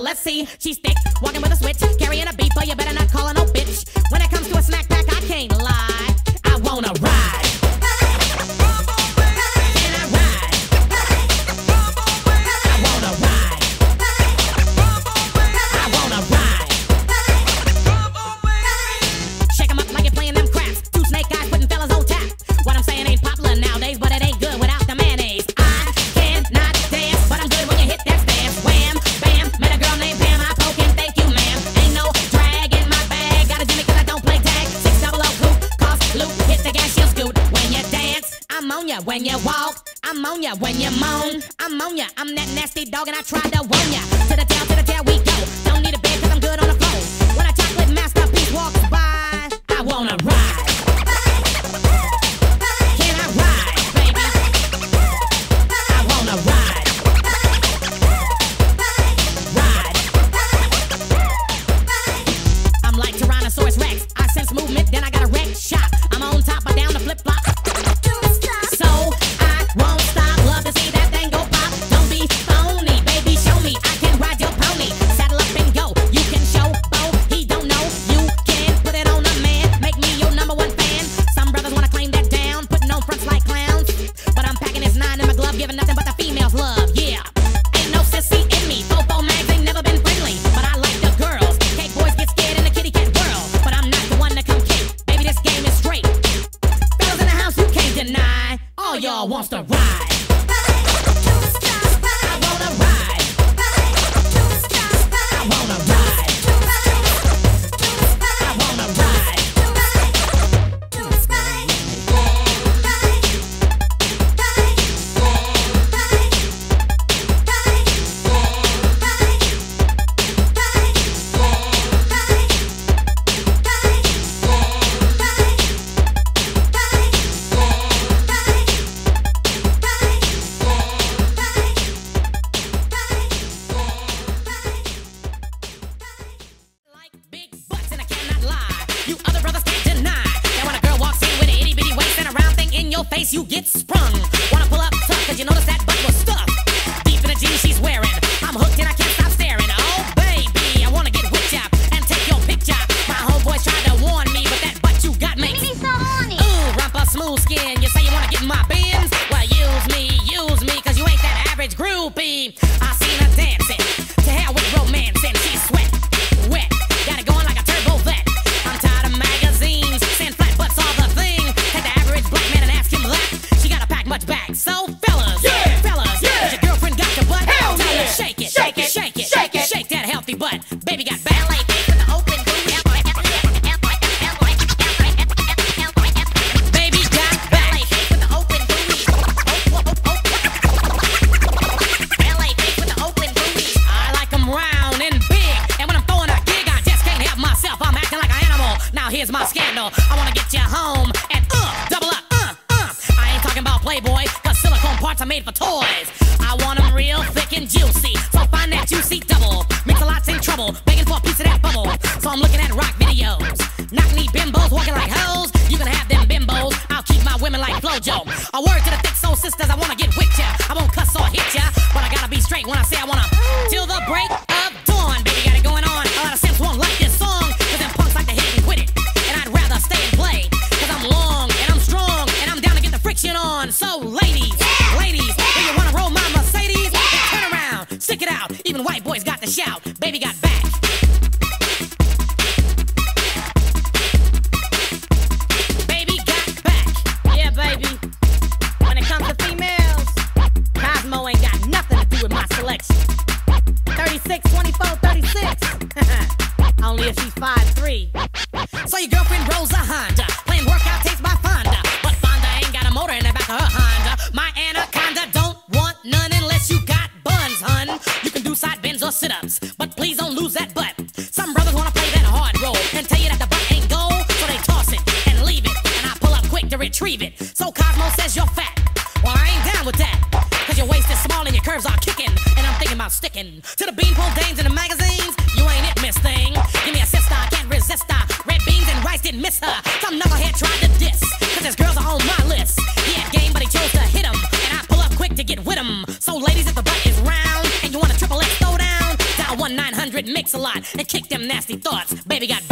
let's see. She's thick, walking with a switch, carrying a beeper. you better not on ya when you moan. I'm on ya, I'm that nasty dog and I try to warn ya. To the tail, to the tail we go. Don't need a bed cause I'm good on the floor. When a chocolate masterpiece walks by, I wanna ride. you get dojo. I word to the thick soul sisters, I wanna get with you. a lot and kick them nasty thoughts. Baby got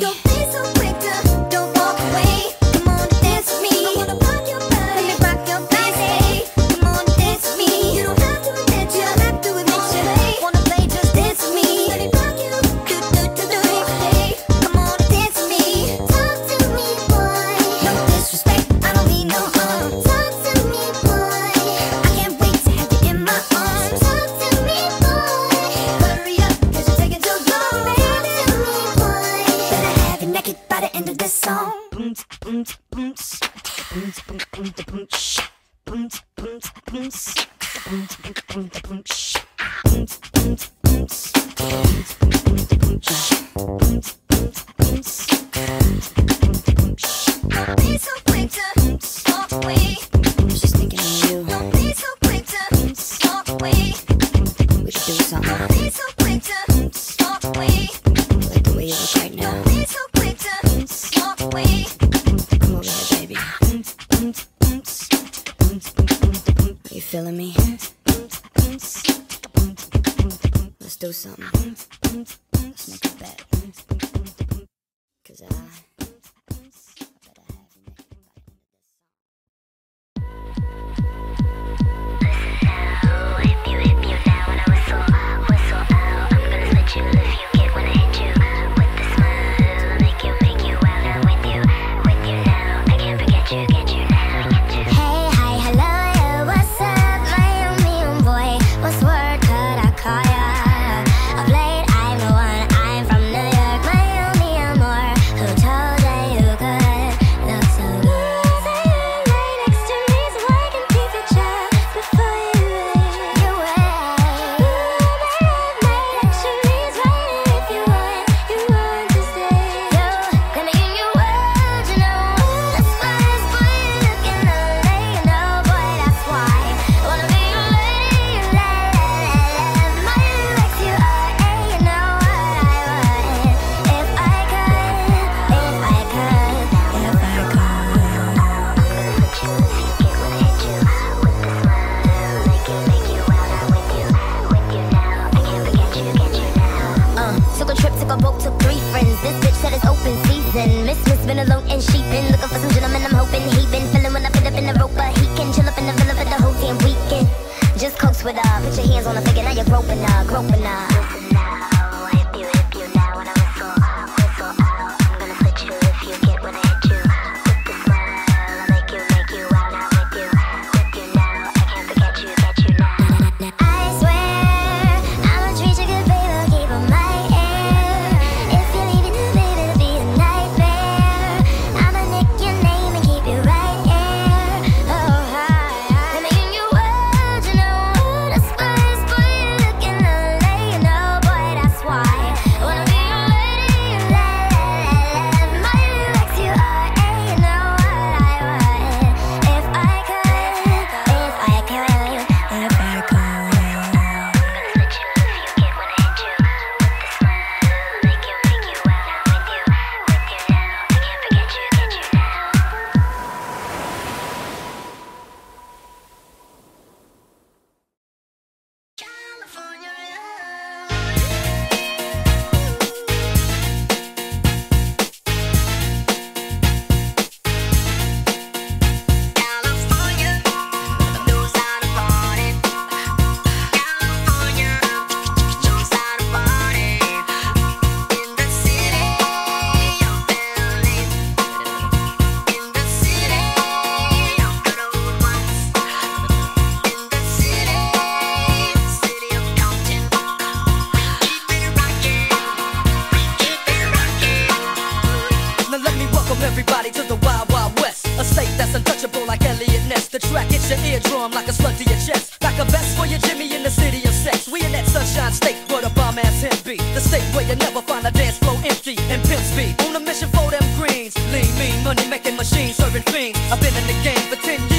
baby. Please don't to. let's make a bet. Cause I. Uh, took a trip, took a boat, took three friends. This bitch said it's open season. Miss Miss been alone and she been looking for some gentlemen. I'm hoping he been feeling when I fit up in the rope, but he can chill up in the villa for the whole damn weekend. Just coax with her, put your hands on the figure, now you're groping her, groping her. Groping her. Welcome everybody to the Wild Wild West, a state that's untouchable like Eliot Ness. The track hits your eardrum like a slug to your chest, like a vest for your Jimmy in the city of sex. We in that sunshine state where the bomb ass can be, the state where you never find a dance floor empty and pimps be On a mission for them greens, lean, mean, money making machines serving fiends. I've been in the game for ten years.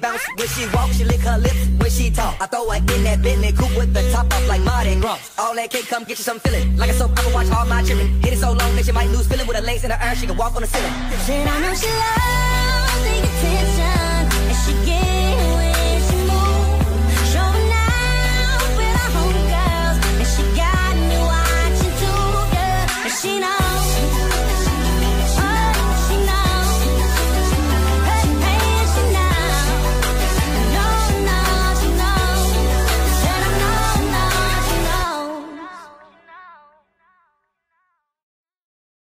bounce when she walk, she lick her lips when she talk. I throw her in that Bentley coupe with the top off like Mardi Gras. All that cake come get you some feeling. Like a soap, I can watch all my children. Hit it so long that she might lose feeling with her legs in her iron. She can walk on the ceiling. Shit, I know she loves the attention and she gives. She knows